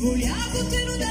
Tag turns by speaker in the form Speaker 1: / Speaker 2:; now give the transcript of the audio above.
Speaker 1: Olhar você não